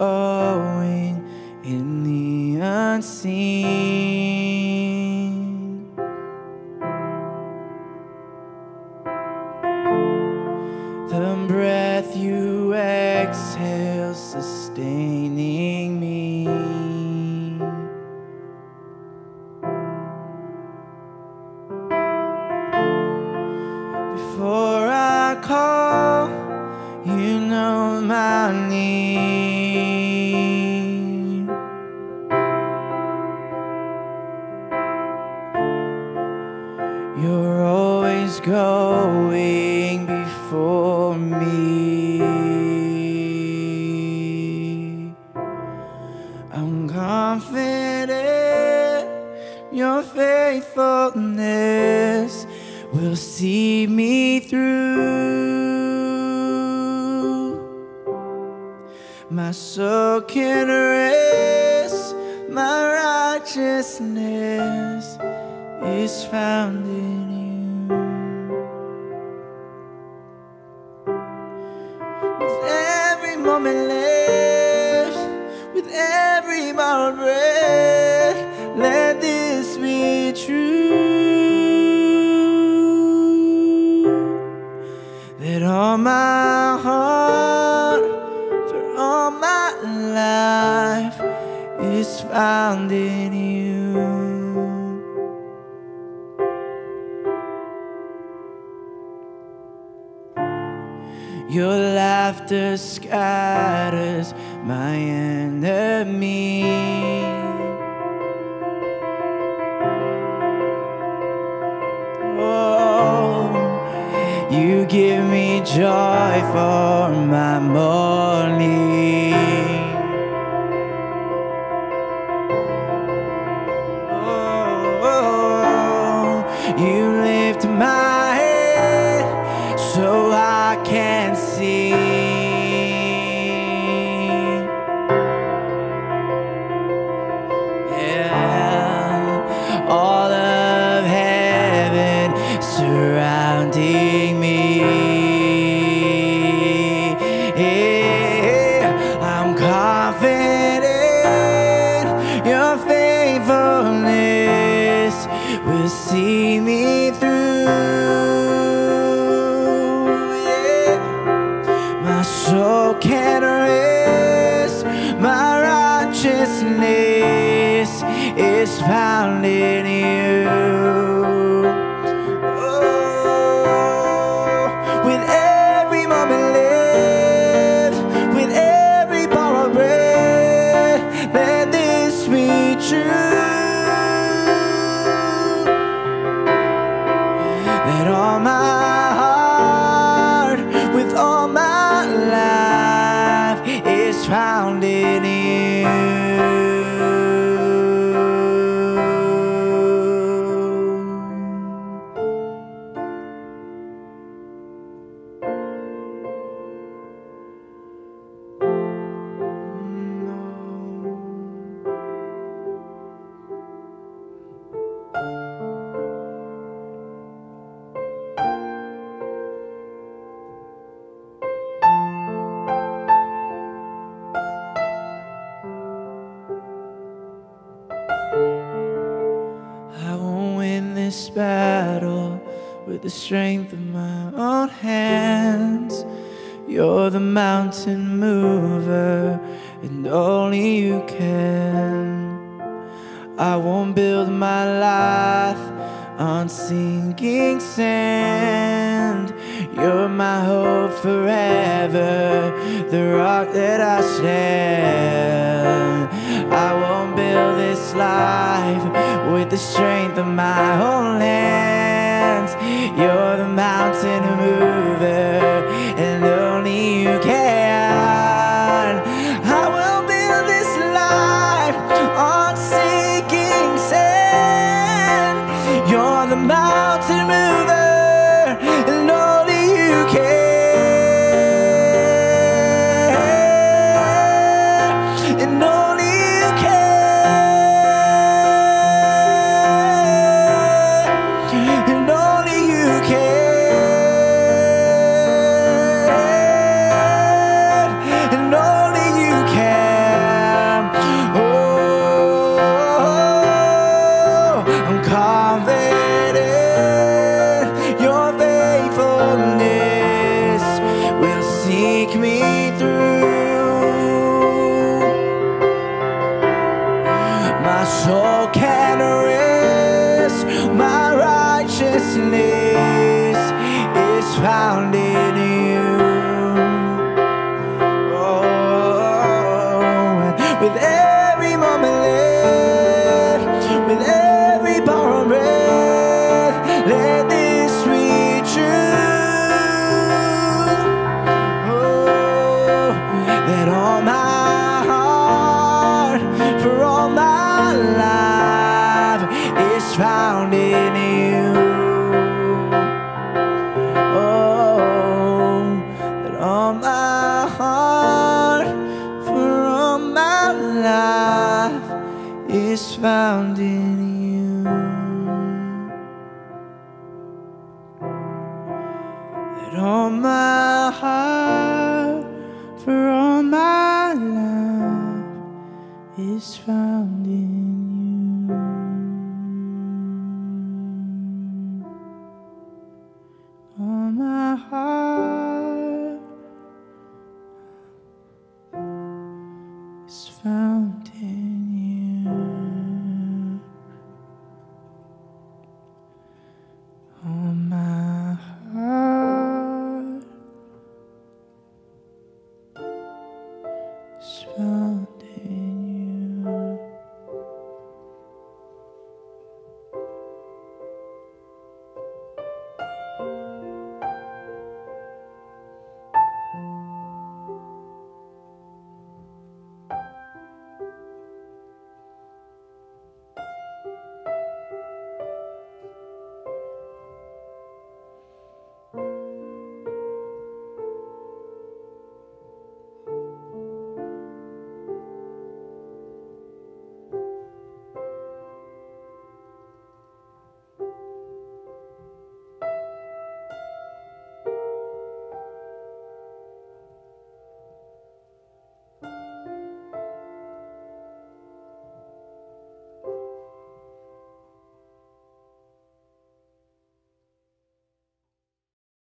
going in the unseen. Going before me. I'm confident your faithfulness will see me through. My soul can rest, my righteousness is found in you. Left, with every borrowed breath, let this be true. That all my heart, for all my life, is found in you. Your laughter scatters my enemy. Oh, you give me joy for my mourning. Oh, you lift my see me through. Yeah. My soul can rest, my righteousness is found in you. This battle with the strength of my own hands. You're the mountain mover, and only you can. I won't build my life on sinking sand. You're my hope forever, the rock that I stand. I won't this life with the strength of my own hands. You're the mountain mover, and only you can. I will build this life on sinking sand. You're the mountain mover, It's is founded All on my heart, for all my life is found in you. All my heart.